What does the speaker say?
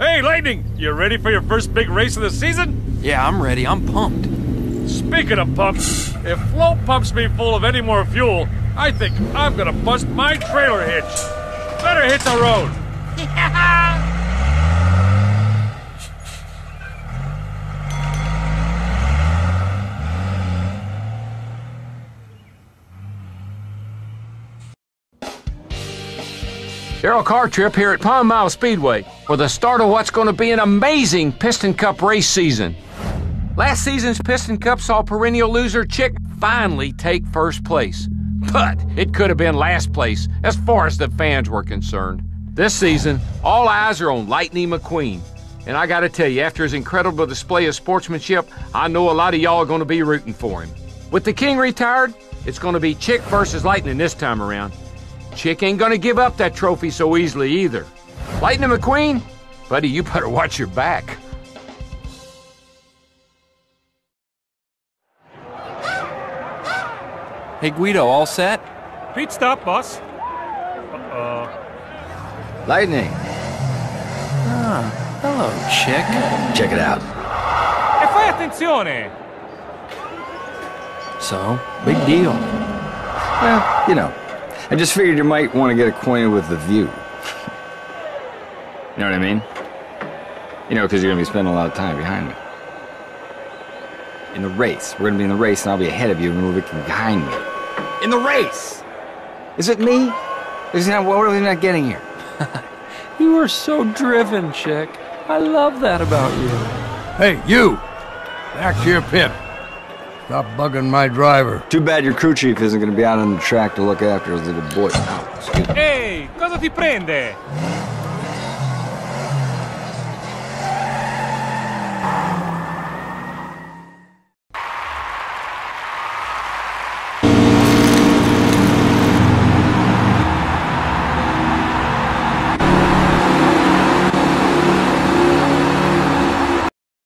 Hey, Lightning, you ready for your first big race of the season? Yeah, I'm ready. I'm pumped. Speaking of pumps, if Flo pumps me full of any more fuel, I think I'm gonna bust my trailer hitch. Better hit the road. Darrell Cartrip here at Palm Mile Speedway for the start of what's going to be an amazing Piston Cup race season. Last season's Piston Cup saw perennial loser Chick finally take first place, but it could have been last place as far as the fans were concerned. This season, all eyes are on Lightning McQueen. And I gotta tell you, after his incredible display of sportsmanship, I know a lot of y'all are gonna be rooting for him. With the King retired, it's gonna be Chick versus Lightning this time around. Chick ain't gonna give up that trophy so easily either. Lightning McQueen, buddy, you better watch your back. Hey, Guido, all set? Pit stop, boss. Uh. Lightning, Ah, Hello, Chick. check it out. E fai attenzione! So, big deal. Well, you know, I just figured you might want to get acquainted with the view. You know what I mean? You know, because you're going to be spending a lot of time behind me. In the race. We're going to be in the race, and I'll be ahead of you, and we'll be behind me. In the race! Is it me? Is that, what are we not getting here? You are so driven, Chick. I love that about you. Hey, you! Back to your pit. Stop bugging my driver. Too bad your crew chief isn't going to be out on the track to look after his little boy. Ow, excuse me. Ehi, cosa ti prende?